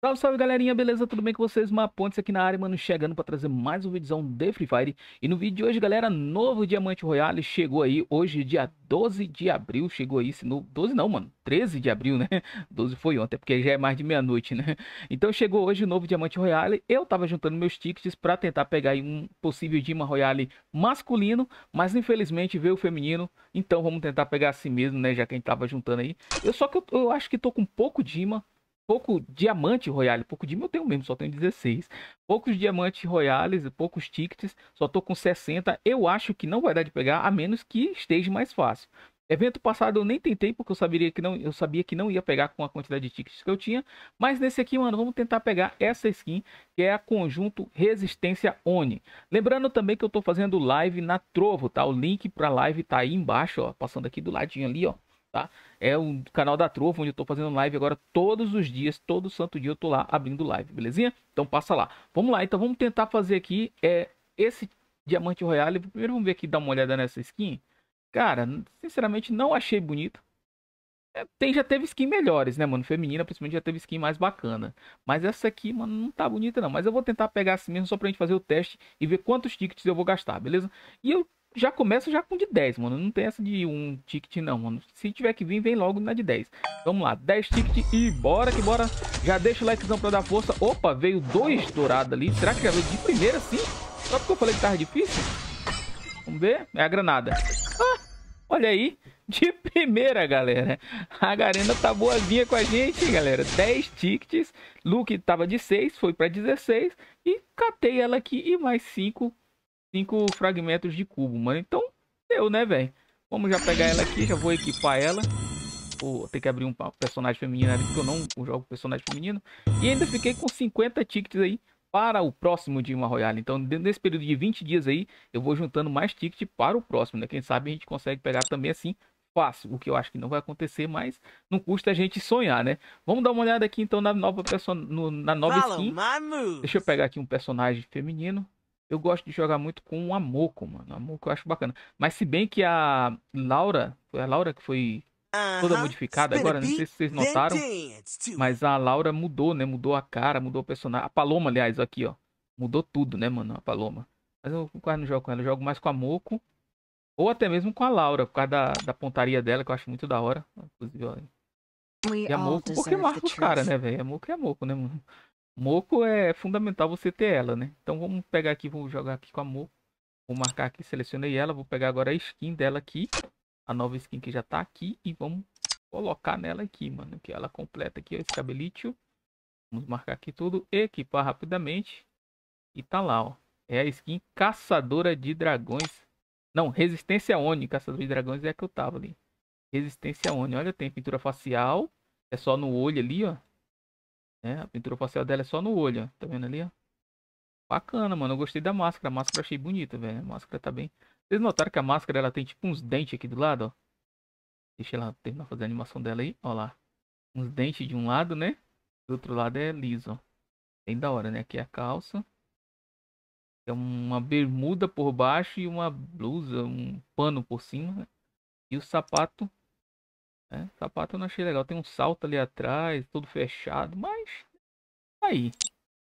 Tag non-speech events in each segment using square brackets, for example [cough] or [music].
Salve, salve galerinha, beleza? Tudo bem com vocês? Mapontes aqui na área, mano, chegando para trazer mais um vídeo de Free Fire E no vídeo de hoje, galera, novo Diamante Royale chegou aí, hoje dia 12 de abril, chegou aí, se no... 12 não, mano, 13 de abril, né? [laughs] 12 foi ontem, porque já é mais de meia-noite, né? [laughs] Então chegou hoje o novo Diamante Royale, eu tava juntando meus tickets para tentar pegar aí um possível Dima Royale masculino Mas infelizmente veio o feminino, então vamos tentar pegar assim mesmo, né? Já que a gente tava juntando aí Eu só que eu, eu acho que tô com pouco Dima pouco diamante royale, pouco de eu tenho mesmo, só tenho 16. Poucos diamantes royales, poucos tickets, só tô com 60. Eu acho que não vai dar de pegar, a menos que esteja mais fácil. Evento passado eu nem tentei porque eu sabia que não, eu sabia que não ia pegar com a quantidade de tickets que eu tinha, mas nesse aqui, mano, vamos tentar pegar essa skin, que é a conjunto Resistência Oni. Lembrando também que eu tô fazendo live na Trovo, tá? O link para live tá aí embaixo, ó, passando aqui do ladinho ali, ó tá? É o canal da Trovo, onde eu tô fazendo live agora todos os dias, todo santo dia eu tô lá abrindo live, belezinha? Então passa lá. Vamos lá, então vamos tentar fazer aqui é, esse Diamante Royale. Primeiro vamos ver aqui, dar uma olhada nessa skin. Cara, sinceramente não achei bonito. É, tem, já teve skin melhores, né, mano? Feminina, principalmente, já teve skin mais bacana. Mas essa aqui, mano, não tá bonita, não. Mas eu vou tentar pegar assim mesmo, só pra gente fazer o teste e ver quantos tickets eu vou gastar, beleza? E eu já começa já com de 10, mano. Não tem essa de um ticket não, mano. Se tiver que vir, vem logo na de 10. Vamos lá, 10 tickets e bora que bora. Já deixa o likezão pra dar força. Opa, veio dois dourados ali. Será que já veio de primeira sim? Só porque eu falei que tava difícil? Vamos ver. É a granada. Ah, olha aí. De primeira, galera. A Garena tá boazinha com a gente, galera. 10 tickets. Luke tava de 6, foi pra 16. E catei ela aqui e mais 5 cinco fragmentos de cubo, mano. Então, deu, né, velho? Vamos já pegar ela aqui, já vou equipar ela. Vou ter que abrir um personagem feminino ali, porque eu não jogo personagem feminino. E ainda fiquei com 50 tickets aí para o próximo Dima Royale. Então, nesse período de 20 dias aí, eu vou juntando mais tickets para o próximo, né? Quem sabe a gente consegue pegar também assim fácil, o que eu acho que não vai acontecer, mas não custa a gente sonhar, né? Vamos dar uma olhada aqui então na nova person... No, na nova skin. Deixa eu pegar aqui um personagem feminino. Eu gosto de jogar muito com a Moco, mano. A Moco eu acho bacana. Mas se bem que a Laura, foi a Laura que foi toda modificada agora, não sei se vocês notaram, mas a Laura mudou, né? Mudou a cara, mudou o personagem. A Paloma, aliás, aqui, ó. Mudou tudo, né, mano? A Paloma. Mas eu quase não jogo com ela, eu jogo mais com a Moco. Ou até mesmo com a Laura, por causa da, da pontaria dela, que eu acho muito da hora. Inclusive, ó. E a Moco, porque marca os caras, né, velho? A Moco é a Moco, né, mano? Moco é fundamental você ter ela, né? Então vamos pegar aqui, vou jogar aqui com a Moco. Vou marcar aqui, selecionei ela. Vou pegar agora a skin dela aqui. A nova skin que já tá aqui. E vamos colocar nela aqui, mano. Que ela completa aqui, ó, esse cabelito. Vamos marcar aqui tudo. Equipar rapidamente. E tá lá, ó. É a skin Caçadora de Dragões. Não, Resistência Oni. Caçadora de Dragões é a que eu tava ali. Resistência Oni. Olha, tem pintura facial. É só no olho ali, ó. É, a pintura facial dela é só no olho, ó. Tá vendo ali, ó? Bacana, mano. Eu gostei da máscara. A máscara achei bonita, velho. A máscara tá bem... Vocês notaram que a máscara, ela tem tipo uns dentes aqui do lado, ó. Deixa ela terminar fazer a animação dela aí. Ó lá. Uns dentes de um lado, né? Do outro lado é liso, ó. Bem da hora, né? Aqui é a calça. É uma bermuda por baixo e uma blusa, um pano por cima. Né? E o sapato é, sapato eu não achei legal. Tem um salto ali atrás, todo fechado, mas. Aí.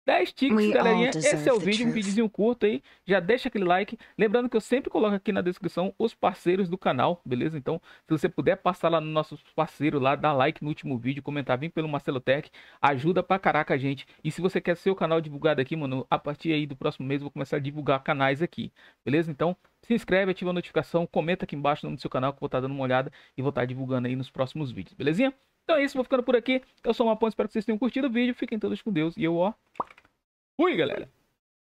10 tickets, galerinha. Esse é o vídeo, um videozinho curto aí. Já deixa aquele like. Lembrando que eu sempre coloco aqui na descrição os parceiros do canal, beleza? Então, se você puder passar lá no nosso parceiro lá, dar like no último vídeo, comentar, vem pelo Marcelo Tech, ajuda pra caraca a gente. E se você quer seu canal divulgado aqui, mano, a partir aí do próximo mês eu vou começar a divulgar canais aqui, beleza? Então, se inscreve, ativa a notificação, comenta aqui embaixo no seu canal que eu vou estar dando uma olhada e vou estar divulgando aí nos próximos vídeos, belezinha? Então é isso, vou ficando por aqui. Eu sou o Mapão, espero que vocês tenham curtido o vídeo. Fiquem todos com Deus e eu, ó, Fui, galera!